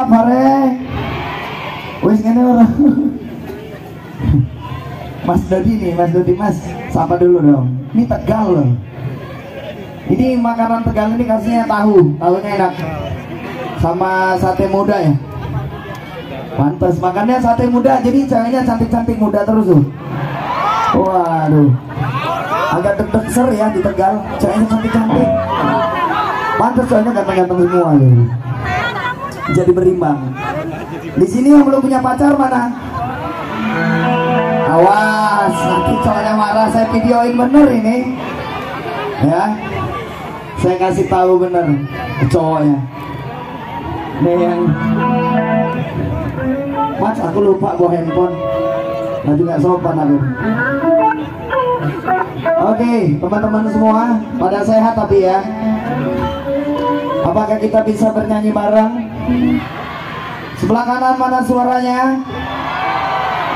Kabare. Wis ngene ora. Mas Dodi nih, Mas Dodi Mas, sapa dulu dong. Ini Tegal loh. Ini makanan Tegal ini kasihnya tahu, tahunya enak. Sama sate muda ya. Pantas makannya sate muda, jadi ceweknya cantik-cantik muda terus tuh. Waduh. Agak deg-deg ser ya di Tegal, ceweknya cantik-cantik. Pantas ceweknya ganteng-ganteng semua ya. Jadi berimbang. Di sini yang belum punya pacar mana? Awas, nanti cowoknya marah saya videoin bener ini. Ya. Saya kasih tahu bener cowoknya. Nih yang Mas aku lupa bawa handphone. Nanti nggak sopan aku. Oke, teman-teman semua, pada sehat tapi ya. Apakah kita bisa bernyanyi bareng? Sebelah kanan mana suaranya?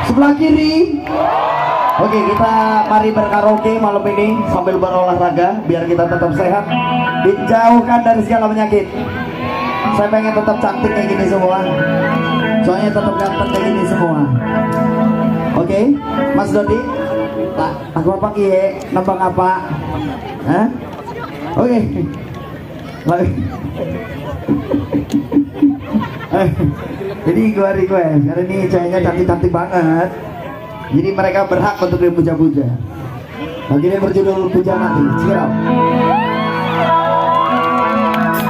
Sebelah kiri. Oke, kita mari berkaraoke malam ini sambil berolahraga biar kita tetap sehat, dijauhkan dari segala penyakit. Saya pengen tetap cantik kayak gini semua. Soalnya tetap ganteng kayak gini semua. Oke, Mas Dodi. Aku apa kie? Nembang apa? Hah? Oke. Eh, Jadi gua request karena ini ceweknya cantik-cantik banget. Jadi mereka berhak untuk dipuja-puja. Ini berjudul Puja Mati. Siap.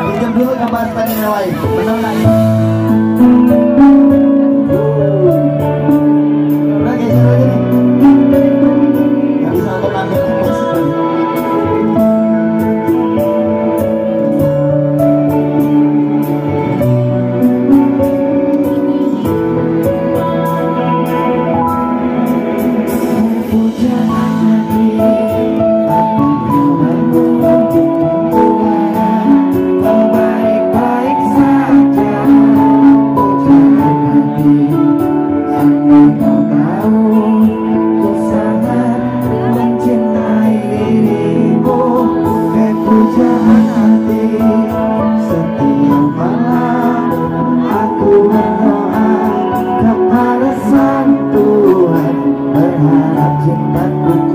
Pinjam dulu gambar tadi yang lain. Benar nggak But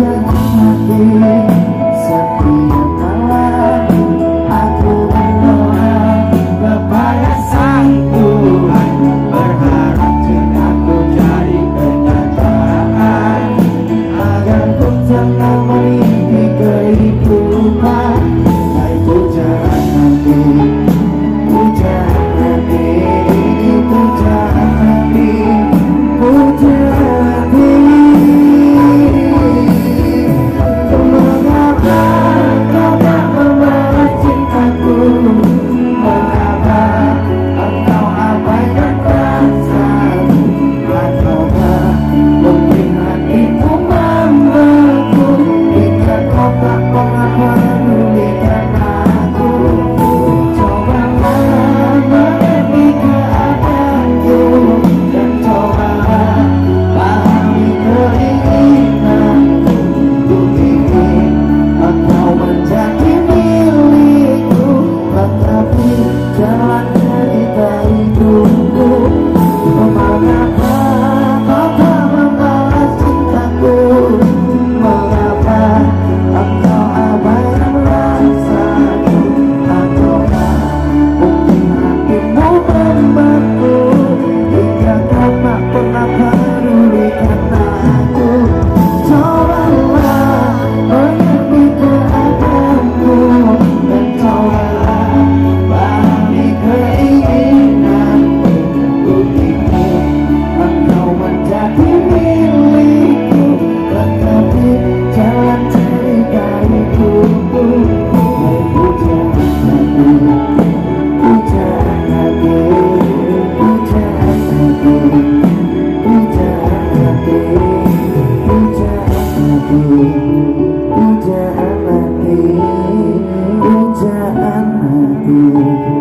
just happy you.